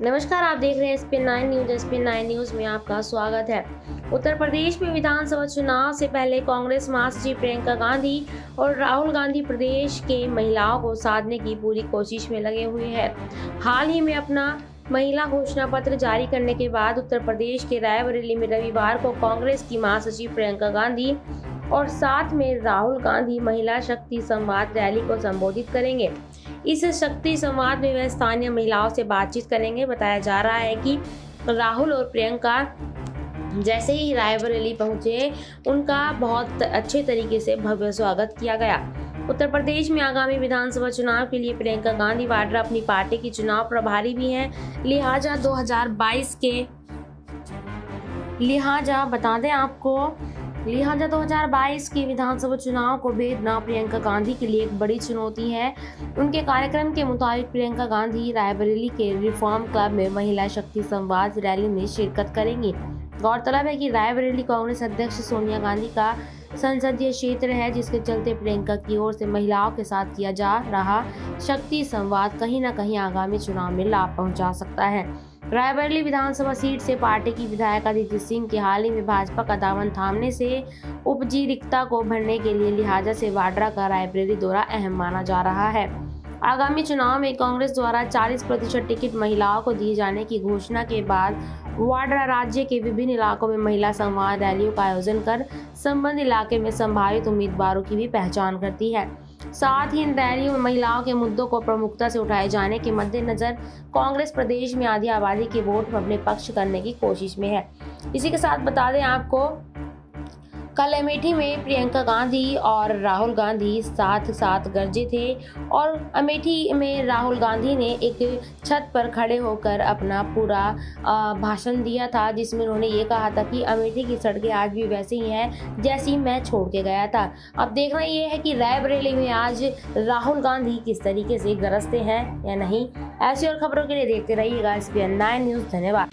देख रहे हैं P nine news. P nine news में आपका स्वागत है। उत्तर प्रदेश में विधानसभा चुनाव से पहले कांग्रेस महासचिव प्रियंका गांधी और राहुल गांधी प्रदेश के महिलाओं को साधने की पूरी कोशिश में लगे हुए हैं। हाल ही में अपना महिला घोषणा पत्र जारी करने के बाद उत्तर प्रदेश के रायबरेली में रविवार को कांग्रेस की महासचिव प्रियंका गांधी और साथ में राहुल गांधी महिला शक्ति संवाद रैली को संबोधित करेंगे। इस शक्ति संवाद में वे स्थानीय महिलाओं से बातचीत करेंगे। बताया जा रहा है कि राहुल और प्रियंका जैसे ही रायबरेली पहुँचे, उनका बहुत अच्छे तरीके से भव्य स्वागत किया गया। उत्तर प्रदेश में आगामी विधानसभा चुनाव के लिए प्रियंका गांधी वाड्रा अपनी पार्टी की चुनाव प्रभारी भी हैं। लिहाजा 2022 के लिहाजा बता दें आपको लिहाजा 2022 के विधानसभा चुनाव को भेजना प्रियंका गांधी के लिए एक बड़ी चुनौती है। उनके कार्यक्रम के मुताबिक प्रियंका गांधी रायबरेली के रिफॉर्म क्लब में महिला शक्ति संवाद रैली में शिरकत करेंगी। गौरतलब है कि रायबरेली कांग्रेस अध्यक्ष सोनिया गांधी का संसदीय क्षेत्र है, जिसके चलते प्रियंका की ओर से महिलाओं के साथ किया जा रहा शक्ति संवाद कहीं ना कहीं आगामी चुनाव में लाभ पहुँचा सकता है। रायबरेली विधानसभा सीट से पार्टी की विधायक अदिति सिंह के हाल ही में भाजपा का दामन थामने से उपजी रिक्ता को भरने के लिए लिहाजा से वाड्रा का रायबरेली दौरा अहम माना जा रहा है। आगामी चुनाव में कांग्रेस द्वारा 40 प्रतिशत टिकट महिलाओं को दिए जाने की घोषणा के बाद वाड्रा राज्य के विभिन्न इलाकों में महिला संवाद रैलियों का आयोजन कर संबंध इलाके में संभावित उम्मीदवारों की भी पहचान करती है। साथ ही इन रैलियों में महिलाओं के मुद्दों को प्रमुखता से उठाए जाने के मद्देनजर कांग्रेस प्रदेश में आधी आबादी के वोट में अपने पक्ष करने की कोशिश में है। इसी के साथ बता दें आपको कल अमेठी में प्रियंका गांधी और राहुल गांधी साथ साथ गरजे थे और अमेठी में राहुल गांधी ने एक छत पर खड़े होकर अपना पूरा भाषण दिया था, जिसमें उन्होंने ये कहा था कि अमेठी की सड़कें आज भी वैसी ही हैं जैसी मैं छोड़ के गया था। अब देखना ये है कि रायबरेली में आज राहुल गांधी किस तरीके से गरजते हैं या नहीं। ऐसी और खबरों के लिए देखते रहिएगा एस पी न्यूज़। धन्यवाद।